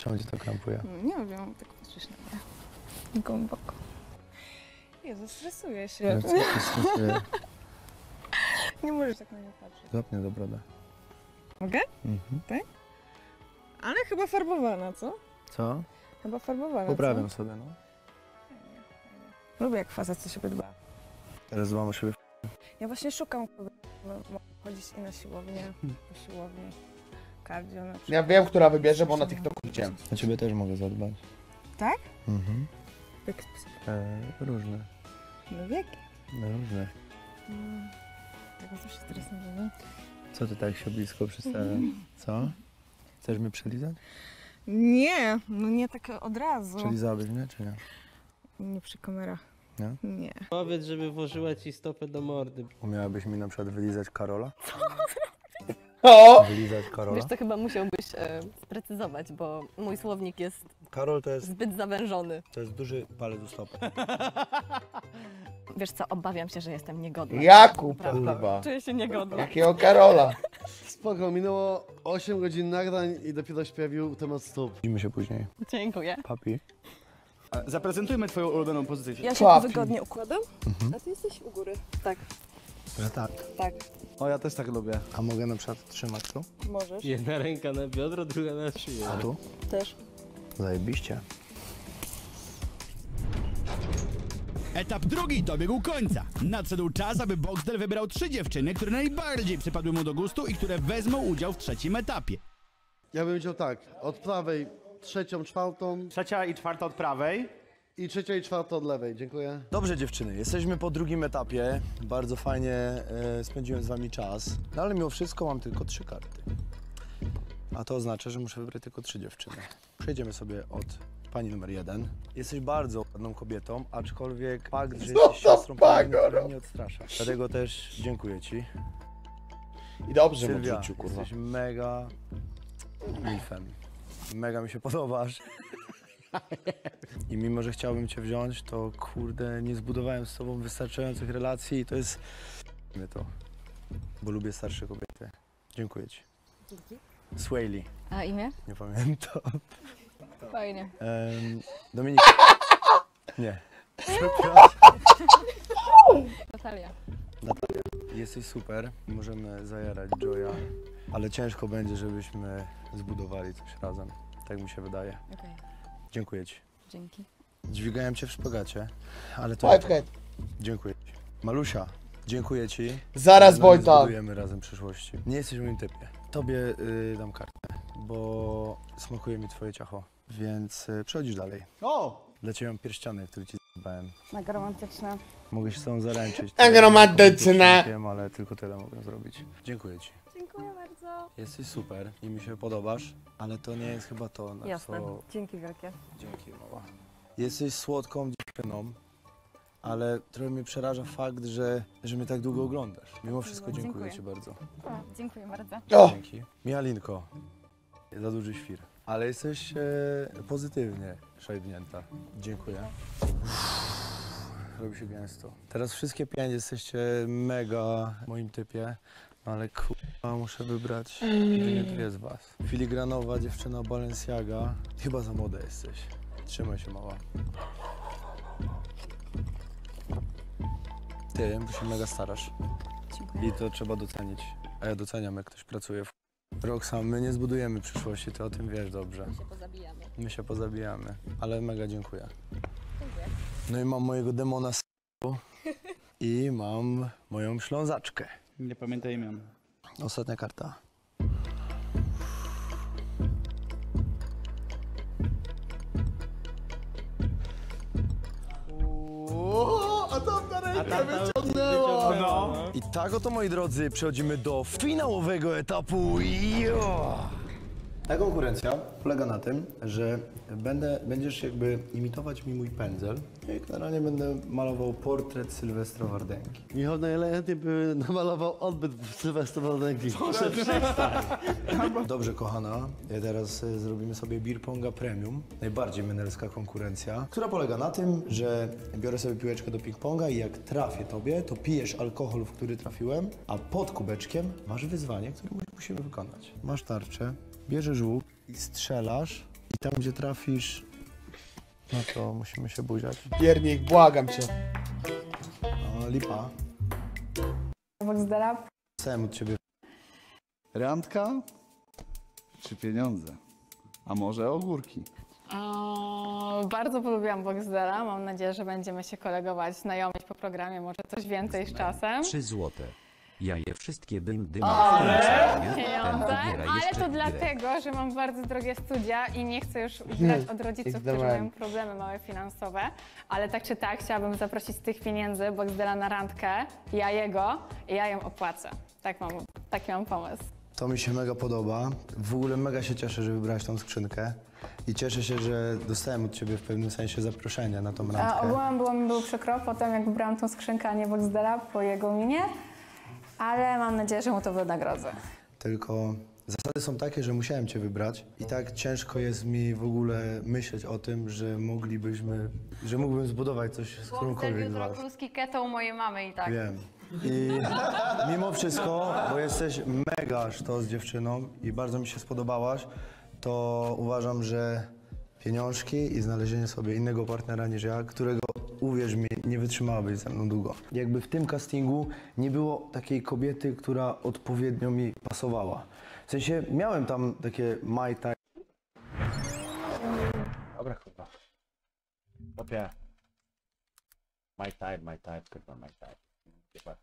Czemu cię to krępuje? Nie wiem, tak patrzysz na mnie. Głęboko. Jezu, stresuję się. No, co ty stresuje? Nie możesz tak na mnie patrzeć. Złap mnie do broda. Mogę? Mhm. Ale chyba farbowana, co? Co? Chyba farbowana, Poprawiam co? sobie, no. Lubię jak facet coś sobie dba. Teraz dbam o siebie. Ja właśnie szukam kogoś, no, chodzić i na siłownię, po siłowni, cardio na przykład. Ja wiem, która wybierze, bo na TikToku widziałem. Na ciebie też mogę zadbać. Tak? Mhm. Sposób? E, różne. No w jaki? No, różne. Mm, Tego coś się teraz nie wiem. Co ty tak się blisko przystawiasz? Co? Chcesz mnie przelizać? Nie, no nie tak od razu. Przelizałbyś mnie, czy nie? Nie przy kamerach. Nie? Nie. Powiedz, żeby włożyła ci stopę do mordy. Umiałabyś mi na przykład wylizać Karola? O! Wylizać Karola? Wiesz, to chyba musiałbyś e, sprecyzować, bo mój słownik jest Karol to jest, zbyt zawężony. to jest duży palec u stopy. Wiesz co, obawiam się, że jestem niegodna. Jakub, Prawda. kurwa. Czuję się niegodna. Jakiego Karola? Spoko, minęło 8 godzin nagrań i dopiero się pojawił temat stóp. Widzimy się później. Dziękuję. Papi. Zaprezentujmy twoją ulubioną pozycję. Ja się Papi. wygodnie układam, a ty jesteś u góry. Tak, tak. tak, O, ja też tak lubię. A mogę na przykład trzymać tu? możesz. Jedna ręka na biodro, druga na szyję. A tu? Też. Zajebiście. Etap drugi dobiegł końca. Nadszedł czas, aby Boxdel wybrał trzy dziewczyny, które najbardziej przypadły mu do gustu i które wezmą udział w trzecim etapie. Ja bym wziął tak, od prawej trzecią, czwartą Trzecia i czwarta od prawej. I trzecia i czwarta od lewej. Dziękuję. Dobrze dziewczyny, jesteśmy po drugim etapie. Bardzo fajnie e, spędziłem z wami czas. No ale mimo wszystko mam tylko trzy karty. A to oznacza, że muszę wybrać tylko trzy dziewczyny. Przejdziemy sobie od pani numer jeden. Jesteś bardzo ładną kobietą, aczkolwiek fakt, że Co jesteś siostrą pani pagoro? mnie odstrasza. Dlatego też dziękuję ci. I dobrze mu Sylwia, odrzucił, kurwa. jesteś mega milfem. Mega mi się podobasz. I mimo, że chciałbym cię wziąć, to kurde, nie zbudowałem z tobą wystarczających relacji i to jest... Nie to, bo lubię starsze kobiety. Dziękuję ci. Swaley, A imię? nie pamiętam. Fajnie. Um, Dominik. Nie. Natalia. Natalia, jesteś super. Możemy zajarać Joya, ale ciężko będzie, żebyśmy zbudowali coś razem. Tak mi się wydaje. Okej, Dziękuję ci. dzięki. Dźwigałem cię w szpagacie, ale to... Five head. Dziękuję ci. Malusia, dziękuję ci. Zaraz Wojta. Zbudujemy razem w przyszłości. Nie jesteś w moim typie. Tobie y, dam kartę, bo smakuje mi twoje ciacho. Więc y, przechodzisz dalej. O! Dla ciebie mam pierścionek, który ci zbałem. Mega romantyczne. Mogę się z tobą zaręczyć. Tak romantyczne. Wiem, ale tylko tyle mogę zrobić. Dziękuję ci. Dziękuję bardzo. Jesteś super i mi się podobasz, ale to nie jest chyba to, na Jasne, co... dzięki wielkie. Dzięki, mała. Jesteś słodką dziewczyną, ale trochę mnie przeraża fakt, że, że mnie tak długo oglądasz. Mimo wszystko dziękuję, Dziękuję. ci bardzo. O, dziękuję bardzo. O! Dzięki. Mialinko, za duży świr, ale jesteś e, pozytywnie szajbnięta. Dziękuję. Robi się gęsto. Teraz wszystkie pięć jesteście mega w moim typie, no ale kurwa muszę wybrać jedynie dwie z was. Filigranowa dziewczyna Balenciaga. Chyba za młoda jesteś. Trzymaj się mała. Ty, bo się mega starasz. I to trzeba docenić. A ja doceniam, jak ktoś pracuje w Roxanne, my nie zbudujemy przyszłości, ty o tym wiesz dobrze. się pozabijamy. My się pozabijamy, ale mega dziękuję. No i mam mojego demona s***u i mam moją ślązaczkę. Nie pamiętaj imion. Ostatnia karta. O, a tam na A rękę tam wyciągnęło! No. I tak oto, moi drodzy, przechodzimy do finałowego etapu. Jo! Ta konkurencja polega na tym, że będę, będziesz jakby imitować mi mój pędzel i generalnie będę malował portret Sylwestra Wardęgi. Michał najchętniej by namalował odbyt Sylwestra Wardęgi. Dobrze, kochana. Ja Teraz e, zrobimy sobie beer ponga premium. Najbardziej menelska konkurencja, która polega na tym, że biorę sobie piłeczkę do ping-ponga i jak trafię tobie, to pijesz alkohol, w który trafiłem, a pod kubeczkiem masz wyzwanie, które mu- musimy wykonać. Masz tarczę, bierzesz łuk i strzelasz i tam, gdzie trafisz, no to musimy się buziać. Piernik, błagam cię. No, lipa. Boxdela Chcę od ciebie Randka czy pieniądze? A może ogórki? O, bardzo polubiłam Boxdela. Mam nadzieję, że będziemy się kolegować, znajomić po programie, może coś więcej z czasem. 3 złote. Ja je wszystkie dym dym. Pieniądze, ale to dlatego, że mam bardzo drogie studia i nie chcę już brać od rodziców, którzy mają problemy małe finansowe. Ale tak czy tak chciałabym zaprosić z tych pieniędzy Boxdela na randkę, ja jego i ja ją opłacę. Tak mam, taki mam pomysł. To mi się mega podoba. W ogóle mega się cieszę, że wybrałeś tą skrzynkę. I cieszę się, że dostałem od ciebie w pewnym sensie zaproszenie na tą A randkę. ogółem było mi było przykro potem, jak wybrałam tą skrzynkę, a nie Boxdela po jego minie. Ale mam nadzieję, że mu to wynagrodzę. Tylko zasady są takie, że musiałem cię wybrać. I tak ciężko jest mi w ogóle myśleć o tym, że moglibyśmy, że mógłbym zbudować coś z którąkolwiek z was. kluski ketą mojej mamy i tak. Wiem. I mimo wszystko, bo jesteś mega sztos dziewczyną i bardzo mi się spodobałaś, to uważam, że pieniążki i znalezienie sobie innego partnera niż ja, którego uwierz mi, nie wytrzymałabyś ze mną długo. Jakby w tym castingu nie było takiej kobiety, która odpowiednio mi pasowała. W sensie miałem tam takie my type. Dobra, kurwa. Topie. My type, my type, kurwa, my type. Chyba.